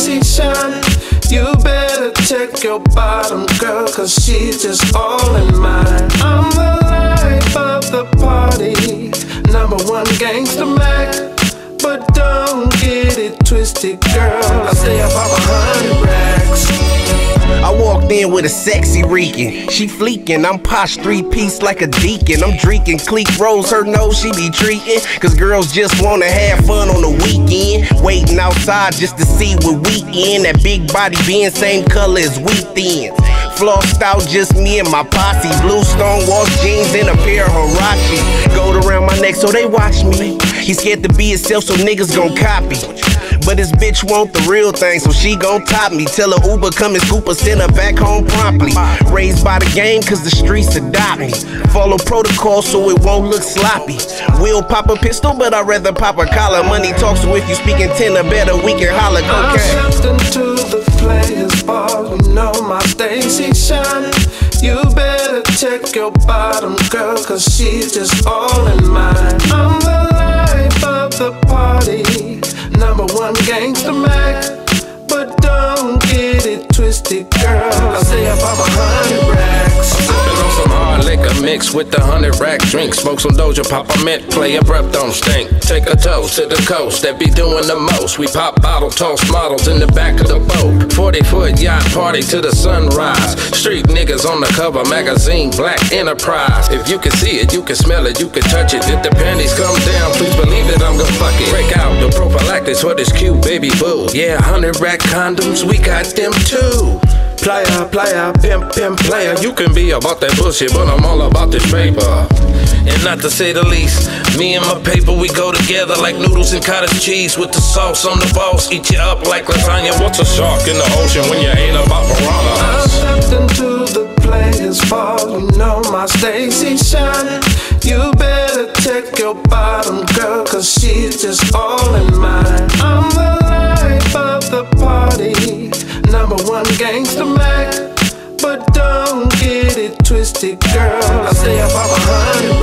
position. You better check your bottom, girl, cause she's just all in mine. I'm the life of the party, number one gangster Mac. But don't get it twisted, girl. I stay about a hundred. In with a sexy reeking. She fleeking, I'm posh three piece like a deacon. I'm drinking clique rolls, her nose she be treating. Cause girls just wanna have fun on the weekend. Waiting outside just to see what we in. That big body being same color as we thin. Flossed out just me and my posse. Blue stone wash jeans and a pair of Huarache. Gold around my neck so they watch me. He scared to be himself so niggas gon' copy. But this bitch want the real thing, so she gon' top me. Tell her Uber come and scoop her, send her back home promptly. Raised by the game, cause the streets adopt me. Follow protocol so it won't look sloppy. We'll pop a pistol, but I'd rather pop a collar. Money talks, so if you speaking or better, we can holler I'm stepped into the players' ball, you know my Stacy shining. You better check your bottom, girl, cause she's just all in mine. I'm the life of the party, one gangster Mac. But don't get it twisted, girl. I stay up on a hundred racks. Sippin' on some hard liquor mixed with the hundred rack drink. Smoke some Doja, pop a mint, play a breath don't stink. Take a toast to the coast that be doing the most. We pop bottle, toss models in the back of the boat. 40 foot yacht party to the sunrise. Street niggas on the cover, magazine, Black Enterprise. If you can see it, you can smell it, you can touch it. If the panties come down, please believe that prophylactics for this cute baby boo. Yeah, 100 rack condoms, we got them too. Player, player, pimp, pimp, player. You can be about that bullshit, but I'm all about this paper. And not to say the least, me and my paper, we go together like noodles and cottage cheese with the sauce on the boss. Eat you up like lasagna. What's a shark in the ocean when you ain't about piranhas? I stepped into the players' ball, you know my Stacy shining. You better check your bottom, girl, cause she's just all one gangster Mac. But don't get it twisted, girl. I say about a hundred.